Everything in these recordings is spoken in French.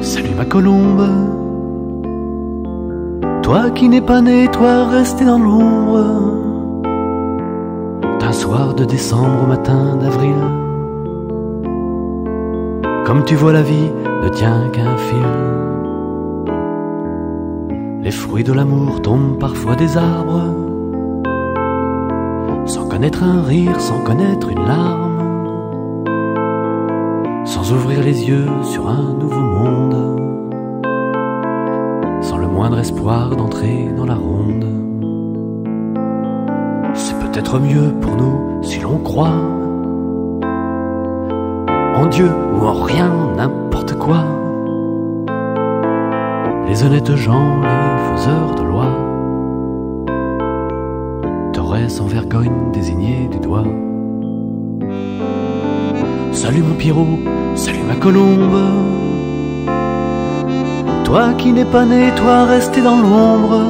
Salut ma colombe. Toi qui n'es pas né, toi resté dans l'ombre. D'un soir de décembre au matin d'avril. Comme tu vois, la vie ne tient qu'un fil. Les fruits de l'amour tombent parfois des arbres. Sans connaître un rire, sans connaître une larme sans ouvrir les yeux sur un nouveau monde, sans le moindre espoir d'entrer dans la ronde. C'est peut-être mieux pour nous si l'on croit en Dieu ou en rien, n'importe quoi. Les honnêtes gens, les faiseurs de loi, t'auraient sans vergogne désigné du doigt. Salut mon Pierrot, salut ma colombe. Toi qui n'es pas né, toi resté dans l'ombre.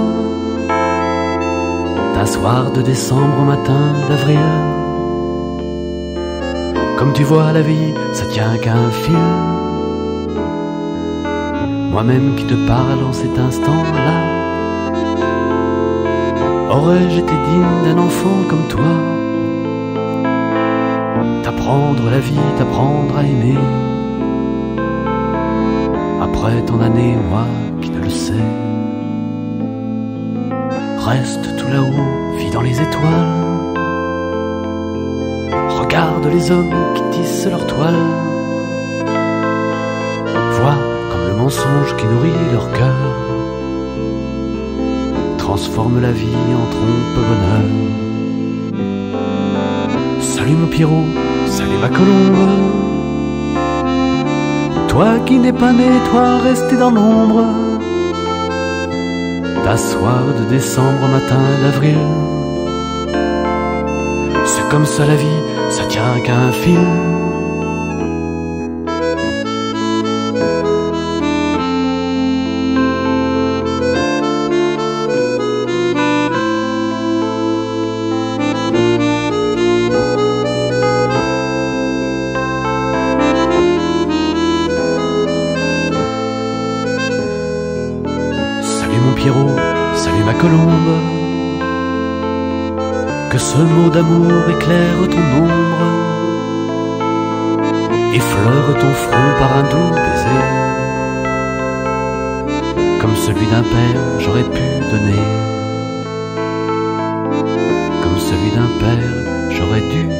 D'un soir de décembre au matin d'avril. Comme tu vois, la vie, ça tient qu'à un fil. Moi-même qui te parle en cet instant-là. Aurais-je été digne d'un enfant comme toi? T'apprendre la vie, t'apprendre à aimer. Après tant d'années, moi qui ne le sais, reste tout là-haut, vis dans les étoiles. Regarde les hommes qui tissent leur toile. Vois comme le mensonge qui nourrit leur cœur transforme la vie en trompe bonheur. Salut mon Pierrot, salut ma colombe. Toi qui n'es pas né, toi resté dans l'ombre. D'un soir de décembre, matin d'avril. C'est comme ça la vie, ça tient qu'à un fil. Salut mon Pierrot, salut ma colombe. Que ce mot d'amour éclaire ton ombre, effleure ton front par un doux baiser. Comme celui d'un père, j'aurais pu donner. Comme celui d'un père, j'aurais dû.